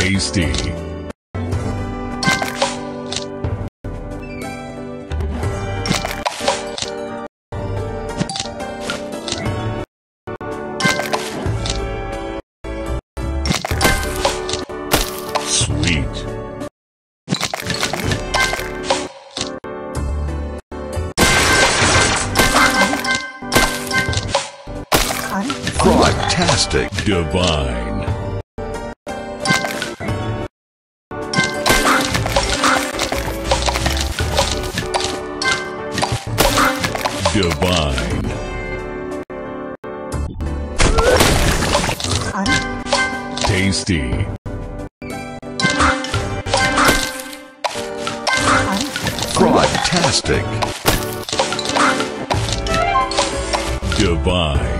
Tasty. Sweet. Frogtastic. Divine. Divine. Tasty. Frogtastic. Divine.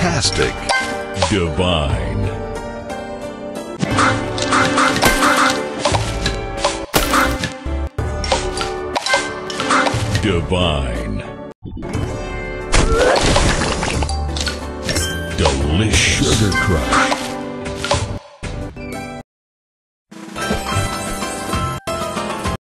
Frogtastic. Divine. Divine. Delicious. Sugar Crush.